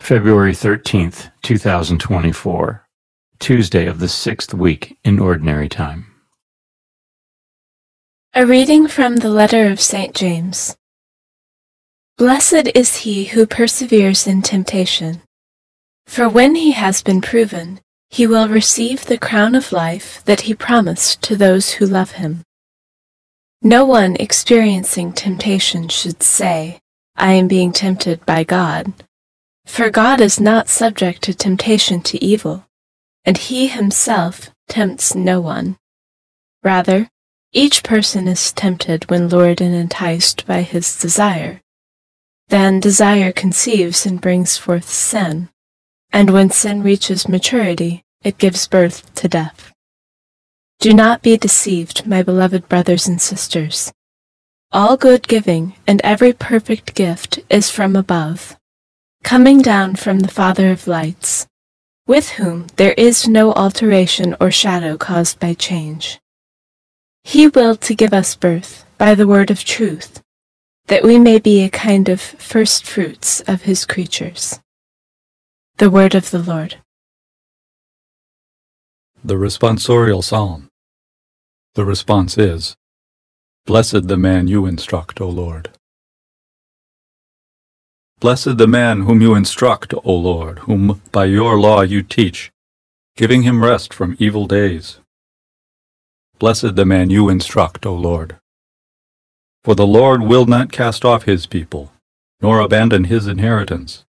February 13th, 2024, Tuesday of the sixth week in Ordinary Time. A reading from the letter of St. James. Blessed is he who perseveres in temptation, for when he has been proven, he will receive the crown of life that he promised to those who love him. No one experiencing temptation should say, I am being tempted by God. For God is not subject to temptation to evil, and he himself tempts no one. Rather, each person is tempted when lured and enticed by his desire. Then desire conceives and brings forth sin and when sin reaches maturity, it gives birth to death. Do not be deceived, my beloved brothers and sisters. All good giving and every perfect gift is from above, coming down from the Father of lights, with whom there is no alteration or shadow caused by change. He willed to give us birth by the word of truth, that we may be a kind of first fruits of his creatures. The word of the Lord. The responsorial psalm. The response is, Blessed the man you instruct, O Lord. Blessed the man whom you instruct, O Lord, whom by your law you teach, giving him rest from evil days. Blessed the man you instruct, O Lord. For the Lord will not cast off his people, nor abandon his inheritance.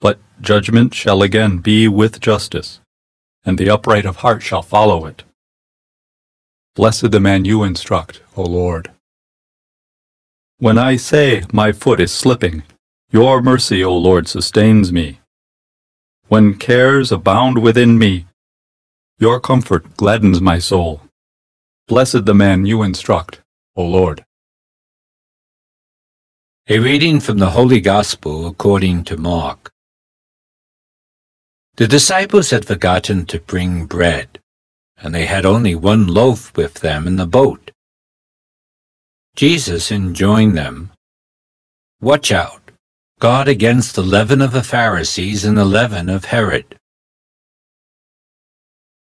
But judgment shall again be with justice, and the upright of heart shall follow it. Blessed the man you instruct, O Lord. When I say my foot is slipping, your mercy, O Lord, sustains me. When cares abound within me, your comfort gladdens my soul. Blessed the man you instruct, O Lord. A reading from the Holy Gospel according to Mark. The disciples had forgotten to bring bread, and they had only one loaf with them in the boat. Jesus enjoined them, Watch out, guard against the leaven of the Pharisees and the leaven of Herod.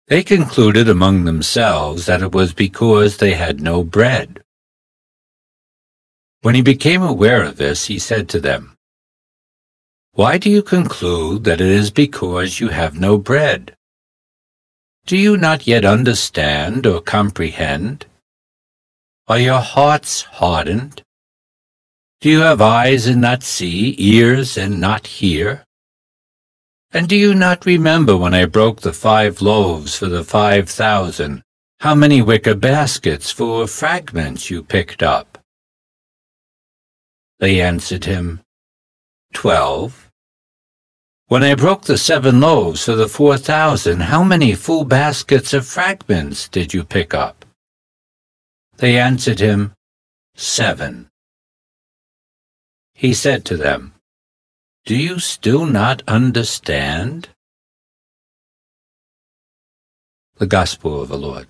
They concluded among themselves that it was because they had no bread. When he became aware of this, he said to them, why do you conclude that it is because you have no bread? Do you not yet understand or comprehend? Are your hearts hardened? Do you have eyes and not see, ears and not hear? And do you not remember when I broke the five loaves for the five thousand, how many wicker baskets full of fragments you picked up? They answered him, Twelve. When I broke the seven loaves for the four thousand, how many full baskets of fragments did you pick up? They answered him, Seven. He said to them, Do you still not understand? The Gospel of the Lord.